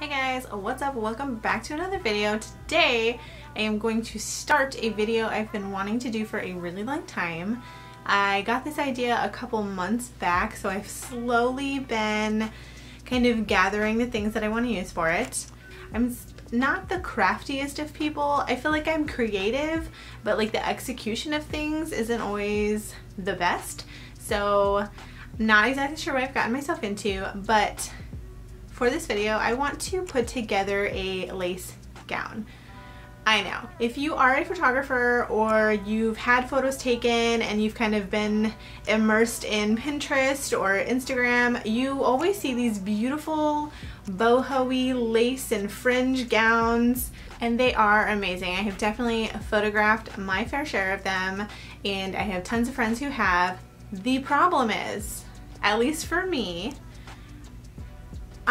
Hey guys, what's up? Welcome back to another video. Today I am going to start a video I've been wanting to do for a really long time. I got this idea a couple months back so I've slowly been kind of gathering the things that I want to use for it. I'm not the craftiest of people. I feel like I'm creative but like the execution of things isn't always the best. So not exactly sure what I've gotten myself into but for this video, I want to put together a lace gown. I know. If you are a photographer or you've had photos taken and you've kind of been immersed in Pinterest or Instagram, you always see these beautiful boho-y lace and fringe gowns and they are amazing. I have definitely photographed my fair share of them and I have tons of friends who have. The problem is, at least for me,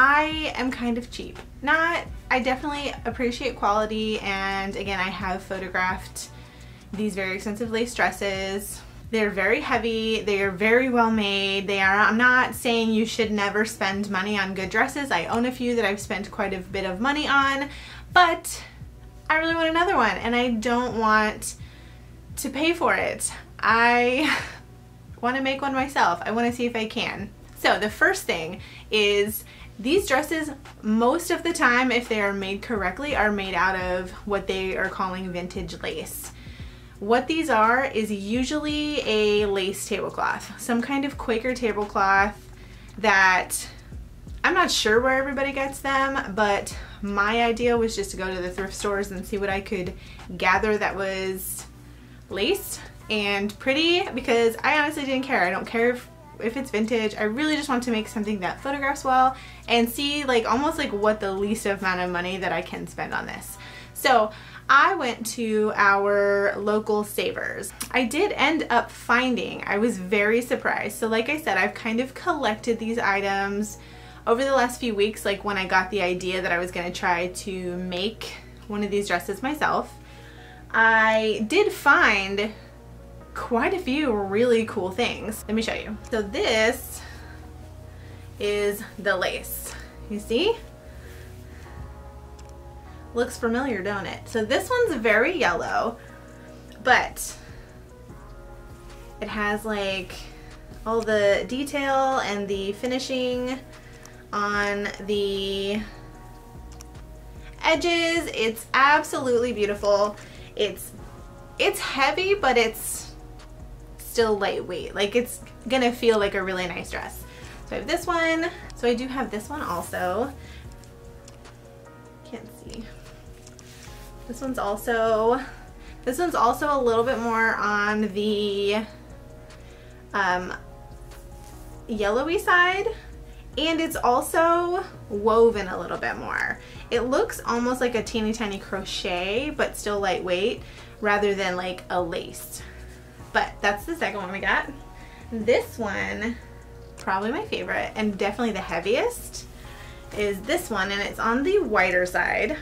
I am kind of cheap. Not, I definitely appreciate quality and again I have photographed these very expensive lace dresses. They're very heavy, they are very well made. They are, I'm not saying you should never spend money on good dresses. I own a few that I've spent quite a bit of money on, but I really want another one and I don't want to pay for it. I want to make one myself. I want to see if I can. So the first thing is these dresses, most of the time, if they are made correctly, are made out of what they are calling vintage lace. What these are is usually a lace tablecloth, some kind of Quaker tablecloth that I'm not sure where everybody gets them, but my idea was just to go to the thrift stores and see what I could gather that was lace and pretty because I honestly didn't care. I don't care if if it's vintage. I really just want to make something that photographs well and see like almost like what the least amount of money that I can spend on this. So I went to our local savers. I did end up finding, I was very surprised. So like I said, I've kind of collected these items over the last few weeks, like when I got the idea that I was gonna try to make one of these dresses myself. I did find quite a few really cool things. Let me show you. So this is the lace. You see? Looks familiar, don't it? So this one's very yellow, but it has like all the detail and the finishing on the edges. It's absolutely beautiful. It's it's heavy, but it's still lightweight. Like it's gonna feel like a really nice dress. So I have this one. So I do have this one also. Can't see. This one's also, this one's also a little bit more on the um, yellowy side and it's also woven a little bit more. It looks almost like a teeny tiny crochet but still lightweight rather than like a lace. But that's the second one we got. This one, probably my favorite and definitely the heaviest, is this one and it's on the whiter side.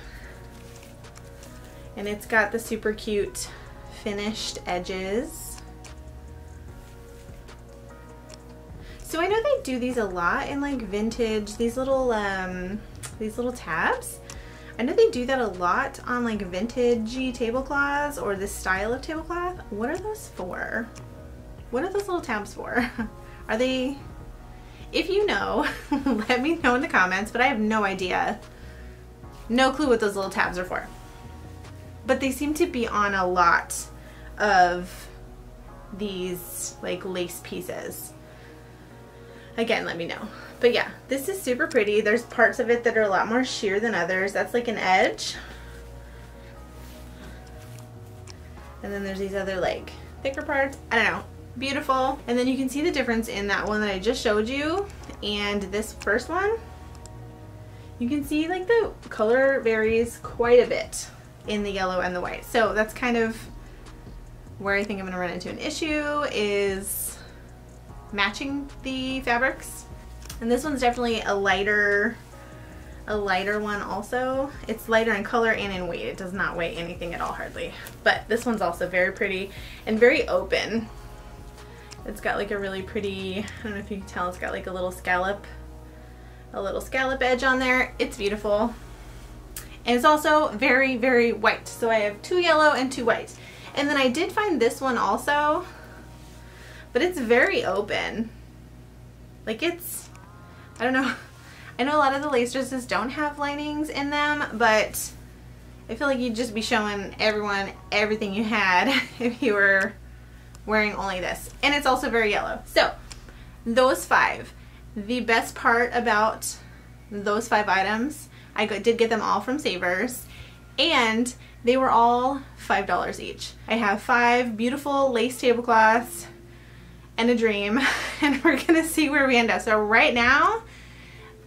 And it's got the super cute finished edges. So I know they do these a lot in like vintage, these little um, these little tabs. I know they do that a lot on like vintagey tablecloths or this style of tablecloth. What are those for? What are those little tabs for? Are they, if you know, let me know in the comments, but I have no idea. No clue what those little tabs are for. But they seem to be on a lot of these like lace pieces. Again, let me know. But yeah, this is super pretty. There's parts of it that are a lot more sheer than others. That's like an edge. And then there's these other like thicker parts. I don't know. Beautiful. And then you can see the difference in that one that I just showed you and this first one. You can see like the color varies quite a bit in the yellow and the white. So that's kind of where I think I'm gonna run into an issue is matching the fabrics and this one's definitely a lighter, a lighter one also. It's lighter in color and in weight. It does not weigh anything at all hardly. But this one's also very pretty and very open. It's got like a really pretty, I don't know if you can tell, it's got like a little scallop a little scallop edge on there. It's beautiful. And it's also very, very white. So I have two yellow and two white. And then I did find this one also, but it's very open. Like it's, I don't know. I know a lot of the lace dresses don't have linings in them, but I feel like you'd just be showing everyone everything you had if you were wearing only this. And it's also very yellow. So those five. The best part about those five items, I did get them all from Savers and they were all $5 each. I have five beautiful lace tablecloths and a dream and we're gonna see where we end up. So right now,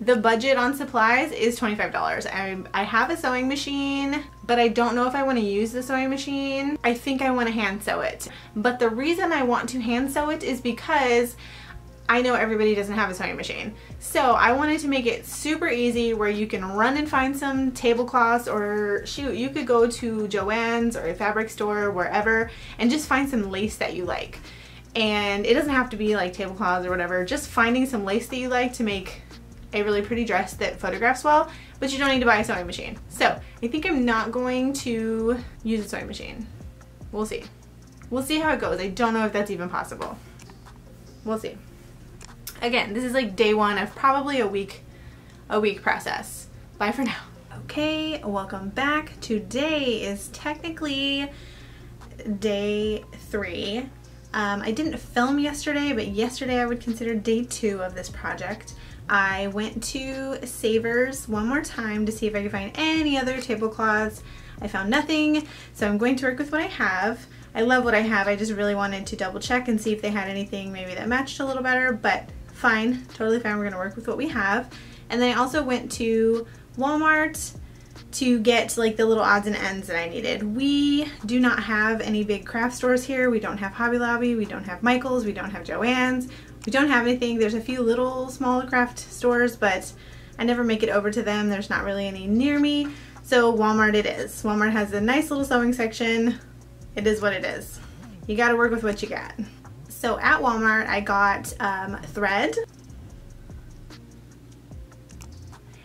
the budget on supplies is $25. I, I have a sewing machine, but I don't know if I want to use the sewing machine. I think I want to hand sew it. But the reason I want to hand sew it is because I know everybody doesn't have a sewing machine. So I wanted to make it super easy where you can run and find some tablecloths or shoot, you could go to Joann's or a fabric store, wherever, and just find some lace that you like. And it doesn't have to be like tablecloths or whatever, just finding some lace that you like to make a really pretty dress that photographs well, but you don't need to buy a sewing machine. So I think I'm not going to use a sewing machine. We'll see. We'll see how it goes. I don't know if that's even possible. We'll see. Again, this is like day one of probably a week, a week process. Bye for now. Okay, welcome back. Today is technically day three. Um, I didn't film yesterday, but yesterday I would consider day two of this project. I went to Savers one more time to see if I could find any other tablecloths. I found nothing, so I'm going to work with what I have. I love what I have, I just really wanted to double check and see if they had anything maybe that matched a little better, but fine, totally fine, we're gonna work with what we have. And then I also went to Walmart to get like the little odds and ends that I needed. We do not have any big craft stores here. We don't have Hobby Lobby, we don't have Michael's, we don't have Joann's. We don't have anything. There's a few little small craft stores, but I never make it over to them. There's not really any near me. So Walmart it is. Walmart has a nice little sewing section. It is what it is. You gotta work with what you got. So at Walmart, I got um, thread.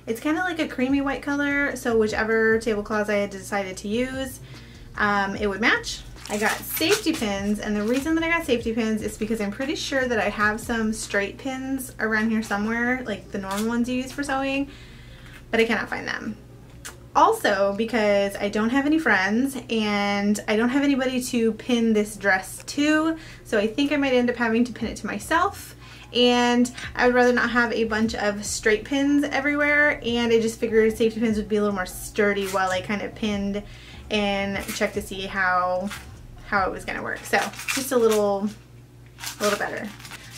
It's kind of like a creamy white color, so whichever tablecloths I had decided to use, um, it would match. I got safety pins and the reason that I got safety pins is because I'm pretty sure that I have some straight pins around here somewhere like the normal ones you use for sewing but I cannot find them. Also because I don't have any friends and I don't have anybody to pin this dress to so I think I might end up having to pin it to myself and I would rather not have a bunch of straight pins everywhere and I just figured safety pins would be a little more sturdy while I kind of pinned and checked to see how how it was gonna work. So just a little, a little better.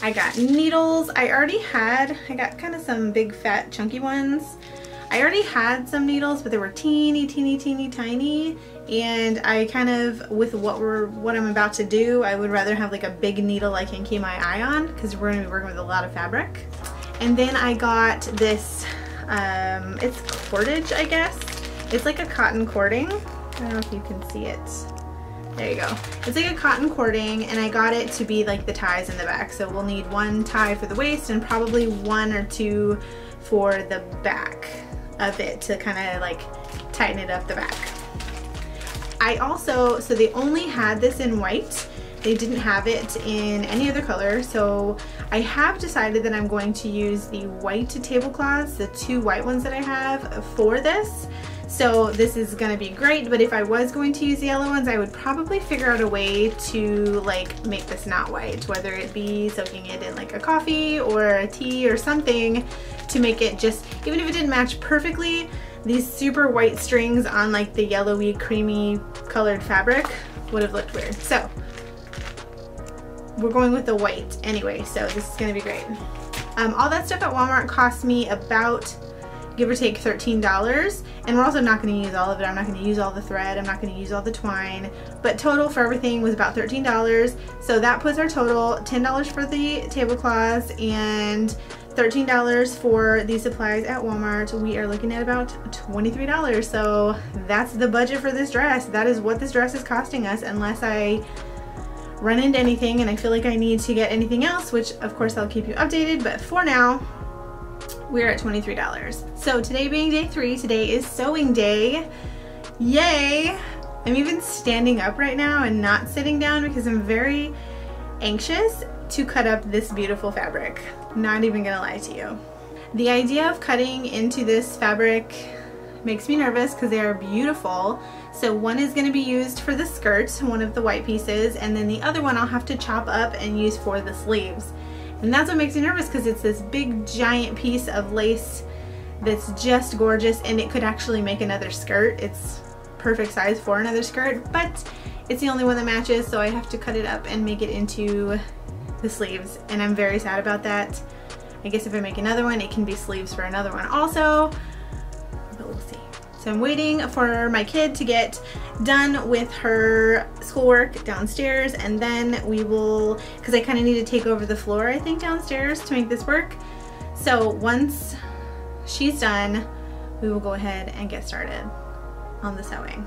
I got needles. I already had, I got kind of some big fat chunky ones. I already had some needles, but they were teeny, teeny, teeny, tiny. And I kind of, with what we're, what I'm about to do, I would rather have like a big needle I can keep my eye on because we're gonna be working with a lot of fabric. And then I got this, um, it's cordage, I guess. It's like a cotton cording. I don't know if you can see it. There you go. It's like a cotton cording and I got it to be like the ties in the back. So we'll need one tie for the waist and probably one or two for the back of it to kind of like tighten it up the back. I also, so they only had this in white. They didn't have it in any other color. So I have decided that I'm going to use the white tablecloths, the two white ones that I have for this. So this is gonna be great, but if I was going to use the yellow ones, I would probably figure out a way to like make this not white, whether it be soaking it in like a coffee or a tea or something to make it just, even if it didn't match perfectly, these super white strings on like the yellowy creamy colored fabric would have looked weird. So we're going with the white anyway, so this is gonna be great. Um, all that stuff at Walmart cost me about give or take $13 and we're also not going to use all of it. I'm not going to use all the thread. I'm not going to use all the twine but total for everything was about $13 so that puts our total $10 for the tablecloths and $13 for these supplies at Walmart. We are looking at about $23 so that's the budget for this dress. That is what this dress is costing us unless I run into anything and I feel like I need to get anything else which of course I'll keep you updated but for now we're at $23. So today being day three, today is sewing day. Yay! I'm even standing up right now and not sitting down because I'm very anxious to cut up this beautiful fabric. Not even gonna lie to you. The idea of cutting into this fabric makes me nervous because they are beautiful. So one is gonna be used for the skirt, one of the white pieces, and then the other one I'll have to chop up and use for the sleeves. And that's what makes me nervous because it's this big giant piece of lace that's just gorgeous and it could actually make another skirt. It's perfect size for another skirt, but it's the only one that matches, so I have to cut it up and make it into the sleeves, and I'm very sad about that. I guess if I make another one, it can be sleeves for another one also, but we'll see. So I'm waiting for my kid to get done with her schoolwork downstairs, and then we will, because I kind of need to take over the floor, I think, downstairs to make this work. So once she's done, we will go ahead and get started on the sewing.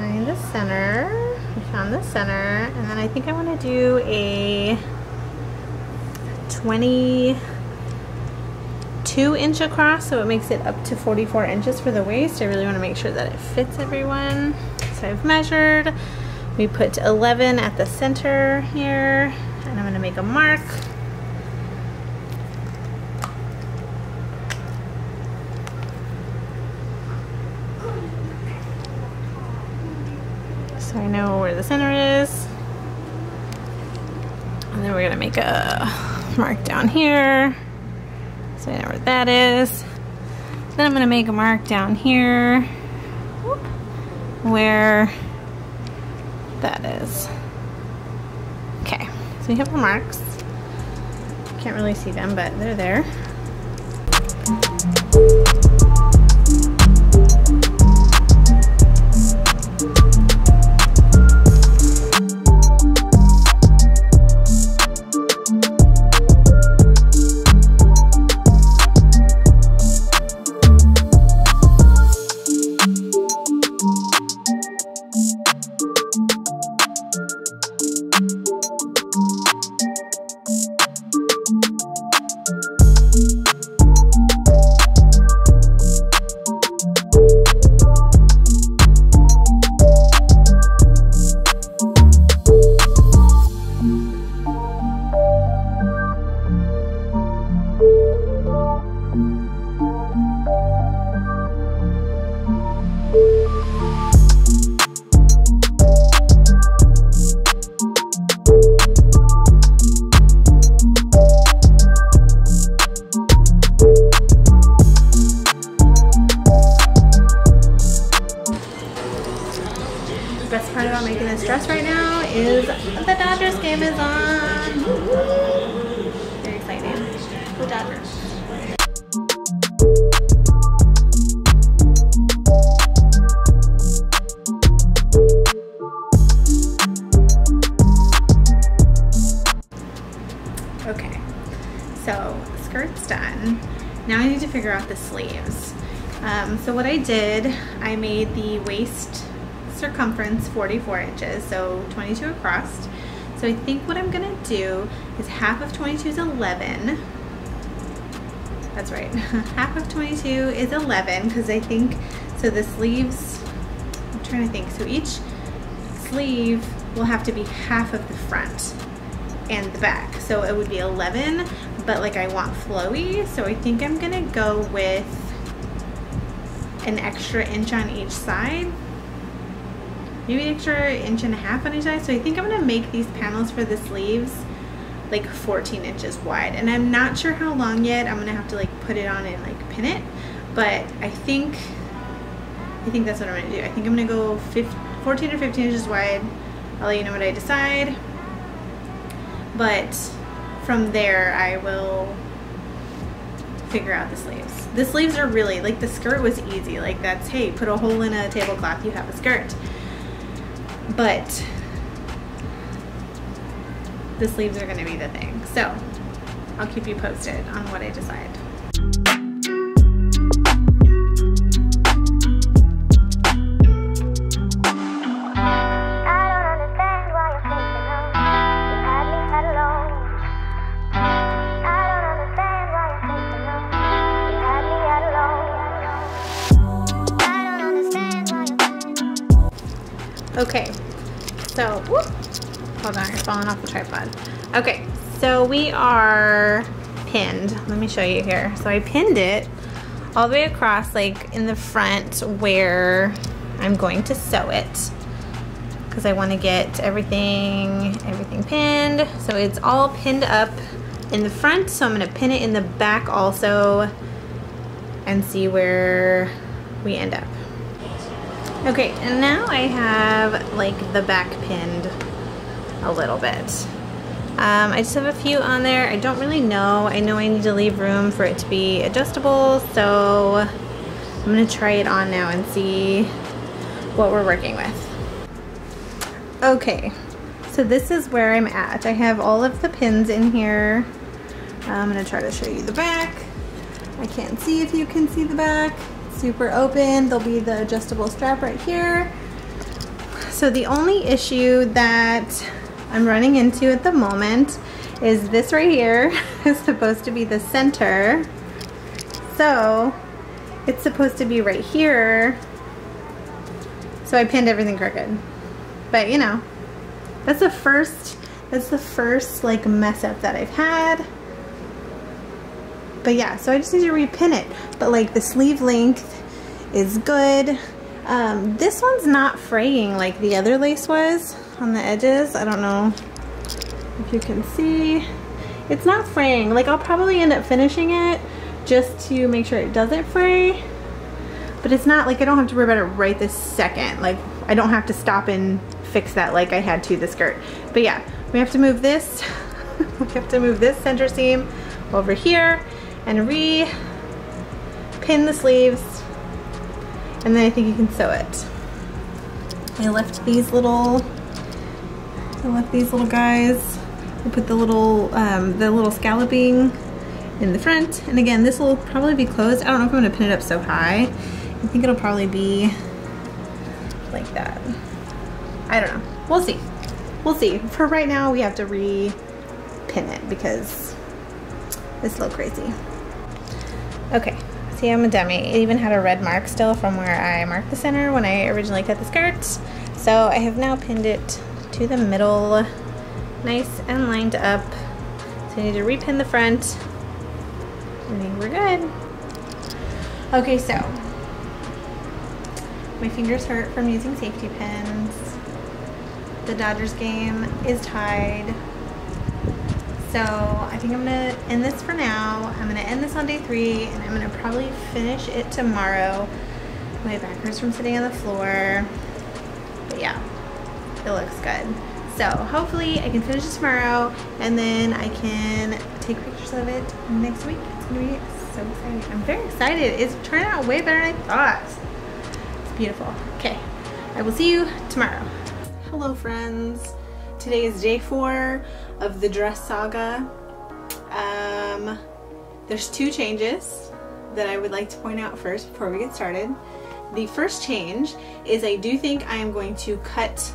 Find the center. I found the center, and then I think I want to do a 22 inch across, so it makes it up to 44 inches for the waist. I really want to make sure that it fits everyone. So I've measured. We put 11 at the center here, and I'm going to make a mark. So I know where the center is. And then we're gonna make a mark down here. So I know where that is. Then I'm gonna make a mark down here where that is. Okay, so we have our marks. Can't really see them, but they're there. Circumference 44 inches, so 22 across. So I think what I'm gonna do is half of 22 is 11. That's right, half of 22 is 11 because I think, so the sleeves, I'm trying to think, so each sleeve will have to be half of the front and the back. So it would be 11, but like I want flowy. So I think I'm gonna go with an extra inch on each side. Maybe extra inch and a half on each side. So I think I'm gonna make these panels for the sleeves like 14 inches wide. And I'm not sure how long yet. I'm gonna have to like put it on and like pin it. But I think, I think that's what I'm gonna do. I think I'm gonna go 15, 14 or 15 inches wide. I'll let you know what I decide but from there I will figure out the sleeves. The sleeves are really, like the skirt was easy, like that's, hey, put a hole in a tablecloth, you have a skirt. But the sleeves are gonna be the thing. So I'll keep you posted on what I decide. Tripod. Okay, so we are pinned. Let me show you here. So I pinned it all the way across, like in the front where I'm going to sew it because I want to get everything, everything pinned. So it's all pinned up in the front. So I'm going to pin it in the back also and see where we end up. Okay, and now I have like the back pinned a little bit. Um, I just have a few on there. I don't really know. I know I need to leave room for it to be adjustable, so I'm gonna try it on now and see what we're working with. Okay, so this is where I'm at. I have all of the pins in here. I'm gonna try to show you the back. I can't see if you can see the back super open. There'll be the adjustable strap right here. So the only issue that I'm running into at the moment is this right here is supposed to be the center. So it's supposed to be right here. So I pinned everything crooked. But you know, that's the first, that's the first like mess up that I've had. But yeah, so I just need to repin it. But like the sleeve length is good. Um, this one's not fraying like the other lace was on the edges. I don't know if you can see. It's not fraying. Like I'll probably end up finishing it just to make sure it doesn't fray. But it's not like I don't have to worry about it right this second. Like I don't have to stop and fix that like I had to the skirt. But yeah, we have to move this. we have to move this center seam over here and re-pin the sleeves and then I think you can sew it. I left these little, I left these little guys. I put the little, um, the little scalloping in the front. And again, this will probably be closed. I don't know if I'm gonna pin it up so high. I think it'll probably be like that. I don't know. We'll see. We'll see. For right now, we have to re-pin it because it's a little crazy. Okay, see I'm a dummy. It even had a red mark still from where I marked the center when I originally cut the skirt. So I have now pinned it to the middle, nice and lined up. So I need to repin the front. I think we're good. Okay, so my fingers hurt from using safety pins. The Dodgers game is tied. So I think I'm gonna end this for now. I'm gonna end this on day three and I'm gonna probably finish it tomorrow. My back hurts from sitting on the floor. But yeah, it looks good. So hopefully I can finish it tomorrow and then I can take pictures of it next week. It's gonna be so exciting. I'm very excited. It's turning out way better than I thought. It's beautiful. Okay, I will see you tomorrow. Hello friends. Today is day four of the dress saga. Um, there's two changes that I would like to point out first before we get started. The first change is I do think I am going to cut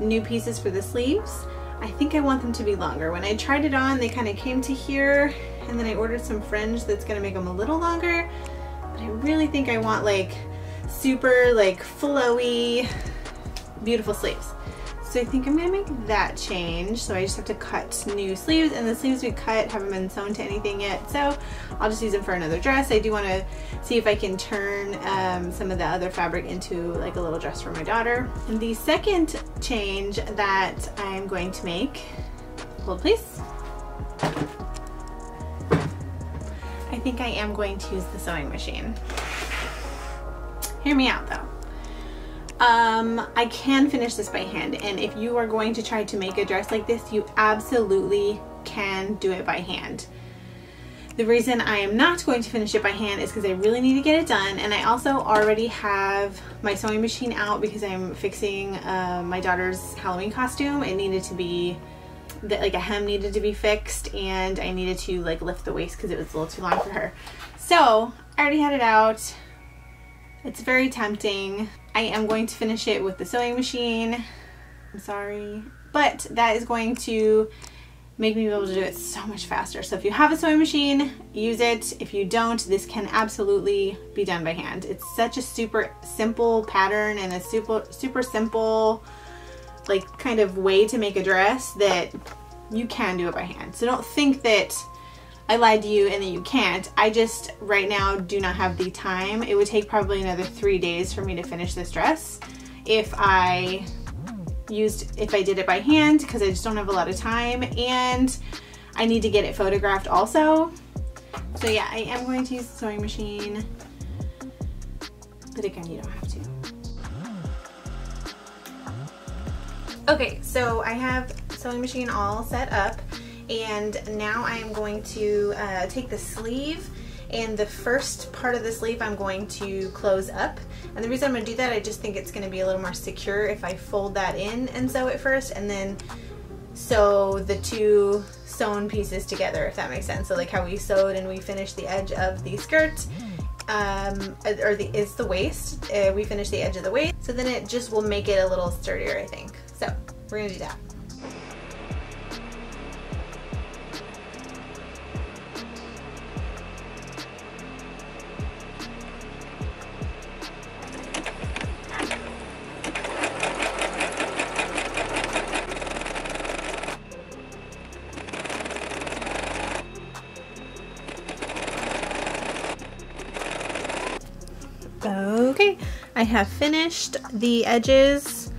new pieces for the sleeves. I think I want them to be longer. When I tried it on, they kind of came to here, and then I ordered some fringe that's gonna make them a little longer, but I really think I want like super like flowy, beautiful sleeves. So I think I'm gonna make that change. So I just have to cut new sleeves and the sleeves we cut haven't been sewn to anything yet. So I'll just use them for another dress. I do wanna see if I can turn um, some of the other fabric into like a little dress for my daughter. And the second change that I'm going to make, hold please. I think I am going to use the sewing machine. Hear me out though. Um, I can finish this by hand and if you are going to try to make a dress like this, you absolutely can do it by hand. The reason I am not going to finish it by hand is because I really need to get it done and I also already have my sewing machine out because I'm fixing uh, my daughter's Halloween costume. It needed to be, like a hem needed to be fixed and I needed to like lift the waist because it was a little too long for her. So I already had it out. It's very tempting. I am going to finish it with the sewing machine. I'm sorry. But that is going to make me be able to do it so much faster. So if you have a sewing machine, use it. If you don't, this can absolutely be done by hand. It's such a super simple pattern and a super, super simple like kind of way to make a dress that you can do it by hand. So don't think that I lied to you and that you can't. I just right now do not have the time. It would take probably another three days for me to finish this dress if I used, if I did it by hand because I just don't have a lot of time and I need to get it photographed also. So yeah, I am going to use the sewing machine, but again, you don't have to. Okay, so I have sewing machine all set up and now I am going to uh, take the sleeve. And the first part of the sleeve I'm going to close up. And the reason I'm going to do that I just think it's going to be a little more secure if I fold that in and sew it first and then sew the two sewn pieces together if that makes sense. So like how we sewed and we finished the edge of the skirt um, or the it's the waist uh, we finished the edge of the waist. So then it just will make it a little sturdier I think. So we're gonna do that have finished the edges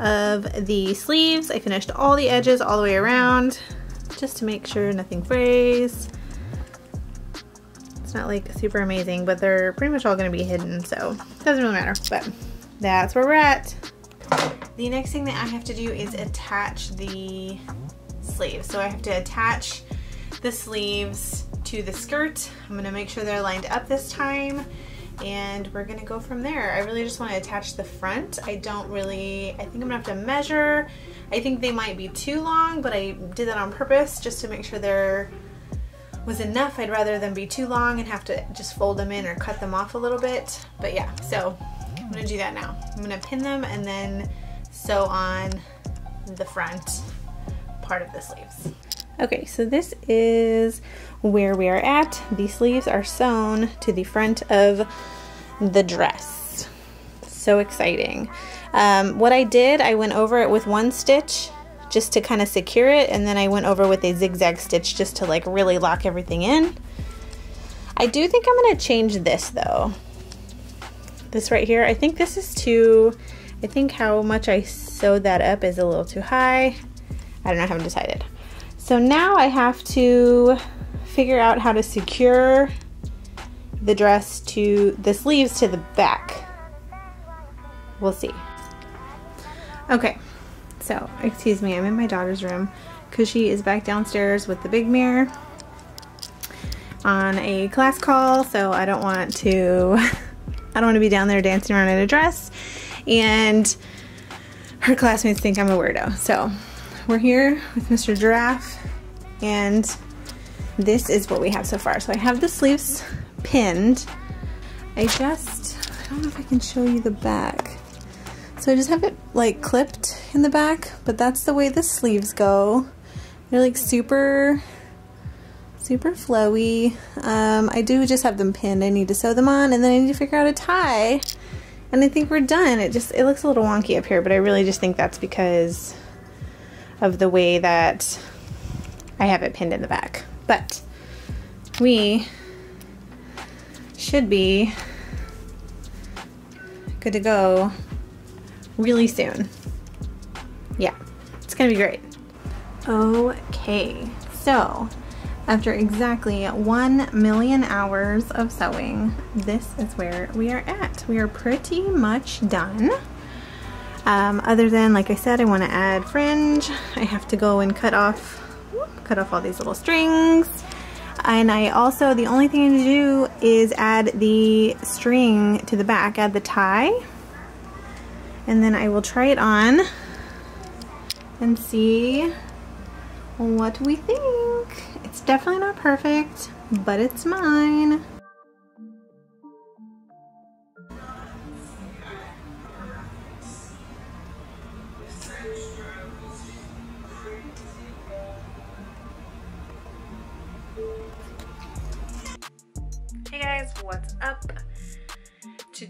of the sleeves. I finished all the edges all the way around just to make sure nothing frays. It's not like super amazing, but they're pretty much all gonna be hidden, so it doesn't really matter, but that's where we're at. The next thing that I have to do is attach the sleeves. So I have to attach the sleeves to the skirt. I'm gonna make sure they're lined up this time and we're gonna go from there. I really just wanna attach the front. I don't really, I think I'm gonna have to measure. I think they might be too long, but I did that on purpose just to make sure there was enough. I'd rather them be too long and have to just fold them in or cut them off a little bit. But yeah, so I'm gonna do that now. I'm gonna pin them and then sew on the front part of the sleeves. Okay, so this is where we are at. The sleeves are sewn to the front of the dress. So exciting. Um, what I did, I went over it with one stitch just to kind of secure it and then I went over with a zigzag stitch just to like really lock everything in. I do think I'm going to change this though. This right here, I think this is too, I think how much I sewed that up is a little too high. I don't know, I haven't decided. So now I have to figure out how to secure the dress to the sleeves to the back. We'll see. Okay, so excuse me, I'm in my daughter's room because she is back downstairs with the big mirror on a class call, so I don't want to, I don't want to be down there dancing around in a dress, and her classmates think I'm a weirdo. So we're here with Mr. Giraffe and this is what we have so far. So I have the sleeves pinned. I just, I don't know if I can show you the back. So I just have it like clipped in the back, but that's the way the sleeves go. They're like super, super flowy. Um, I do just have them pinned. I need to sew them on and then I need to figure out a tie. And I think we're done. It just, it looks a little wonky up here, but I really just think that's because of the way that I have it pinned in the back. But we should be good to go really soon. Yeah, it's gonna be great. Okay, so after exactly 1 million hours of sewing, this is where we are at. We are pretty much done. Um, other than, like I said, I want to add fringe. I have to go and cut off, cut off all these little strings. And I also, the only thing to do is add the string to the back, add the tie. And then I will try it on and see what we think. It's definitely not perfect, but it's mine.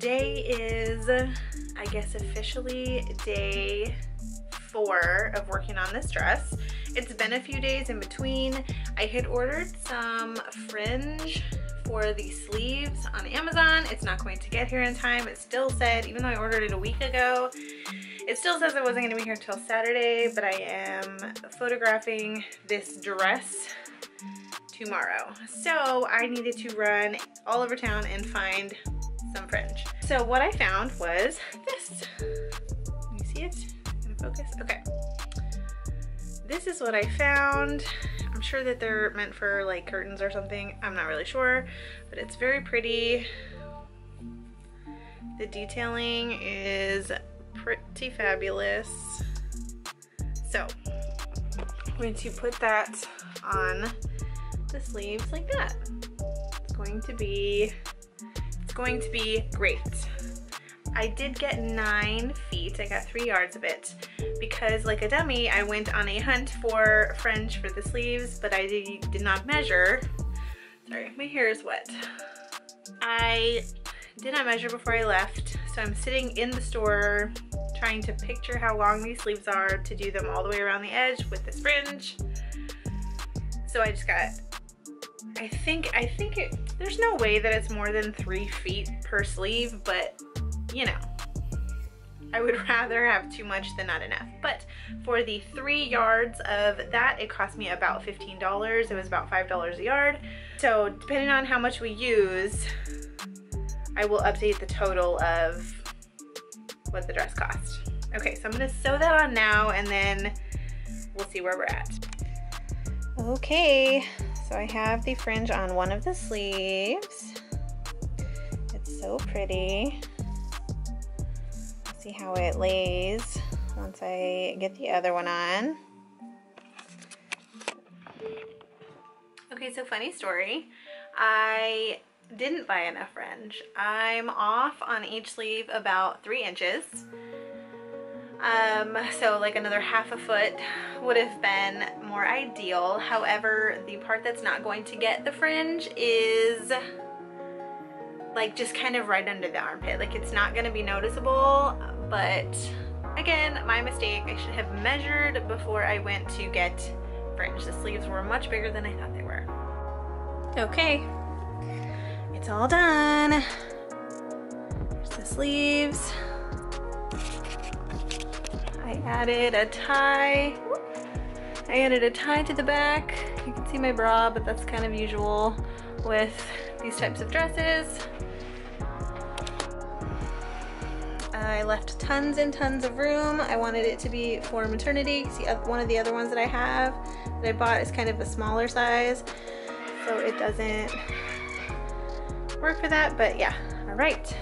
Today is, I guess, officially day four of working on this dress. It's been a few days in between. I had ordered some fringe for the sleeves on Amazon. It's not going to get here in time. It still said, even though I ordered it a week ago, it still says it wasn't gonna be here until Saturday, but I am photographing this dress tomorrow. So I needed to run all over town and find some fringe. So what I found was this. You see it? Focus? Okay. This is what I found. I'm sure that they're meant for like curtains or something. I'm not really sure, but it's very pretty. The detailing is pretty fabulous. So I'm going to put that on the sleeves like that. It's going to be, going to be great. I did get nine feet. I got three yards of it because like a dummy, I went on a hunt for fringe for the sleeves, but I did, did not measure. Sorry, my hair is wet. I did not measure before I left. So I'm sitting in the store trying to picture how long these sleeves are to do them all the way around the edge with this fringe. So I just got, I think, I think it, there's no way that it's more than three feet per sleeve, but you know, I would rather have too much than not enough. But for the three yards of that, it cost me about $15. It was about $5 a yard. So depending on how much we use, I will update the total of what the dress cost. Okay, so I'm gonna sew that on now and then we'll see where we're at. Okay, so I have the fringe on one of the sleeves. It's so pretty. See how it lays once I get the other one on. Okay, so funny story. I didn't buy enough fringe. I'm off on each sleeve about three inches. Um, so like another half a foot would have been more ideal. However, the part that's not going to get the fringe is like just kind of right under the armpit. Like it's not gonna be noticeable, but again, my mistake. I should have measured before I went to get fringe. The sleeves were much bigger than I thought they were. Okay, it's all done. Here's the sleeves. I added a tie. I added a tie to the back. You can see my bra, but that's kind of usual with these types of dresses. I left tons and tons of room. I wanted it to be for maternity. See, uh, one of the other ones that I have that I bought is kind of a smaller size, so it doesn't work for that, but yeah, all right.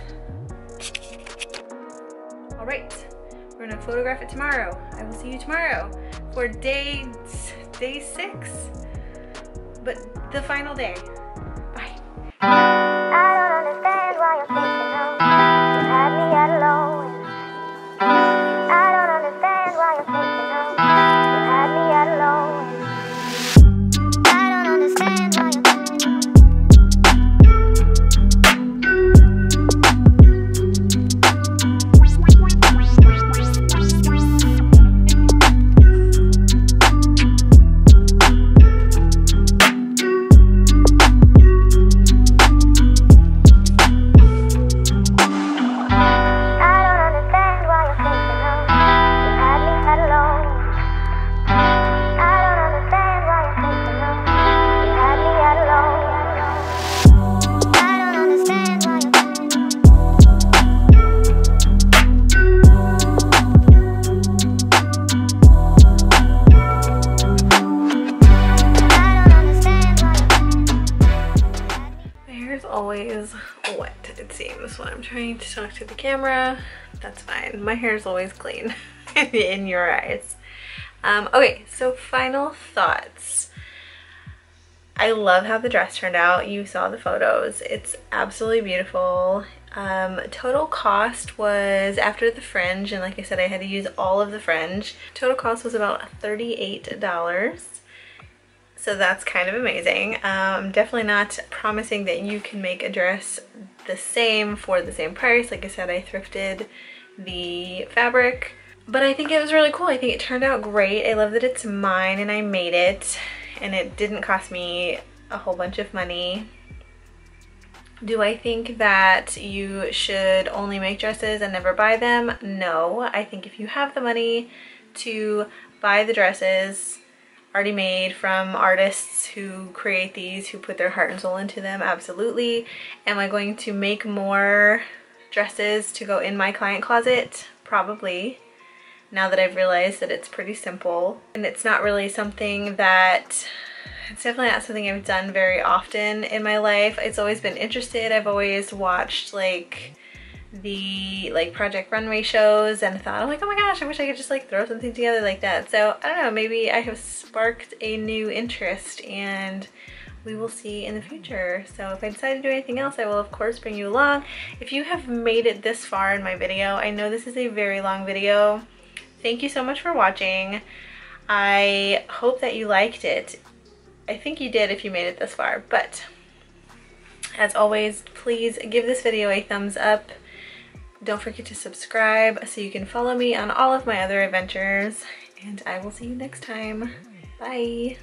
All right, we're gonna photograph it tomorrow. I will see you tomorrow for day, day six, but the final day. Bye. Camera. That's fine. My hair is always clean in your eyes. Um, okay, so final thoughts. I love how the dress turned out. You saw the photos. It's absolutely beautiful. Um, total cost was after the fringe, and like I said, I had to use all of the fringe. Total cost was about $38. So that's kind of amazing. Um, definitely not promising that you can make a dress the same for the same price. Like I said, I thrifted the fabric, but I think it was really cool. I think it turned out great. I love that it's mine and I made it and it didn't cost me a whole bunch of money. Do I think that you should only make dresses and never buy them? No. I think if you have the money to buy the dresses already made from artists who create these, who put their heart and soul into them, absolutely. Am I going to make more dresses to go in my client closet? Probably. Now that I've realized that it's pretty simple and it's not really something that it's definitely not something I've done very often in my life. It's always been interested. I've always watched like the like Project Runway shows and thought, I'm like, oh my gosh, I wish I could just like throw something together like that. So I don't know, maybe I have sparked a new interest and we will see in the future. So if I decide to do anything else, I will of course bring you along. If you have made it this far in my video, I know this is a very long video. Thank you so much for watching. I hope that you liked it. I think you did if you made it this far, but as always, please give this video a thumbs up. Don't forget to subscribe so you can follow me on all of my other adventures, and I will see you next time. Bye!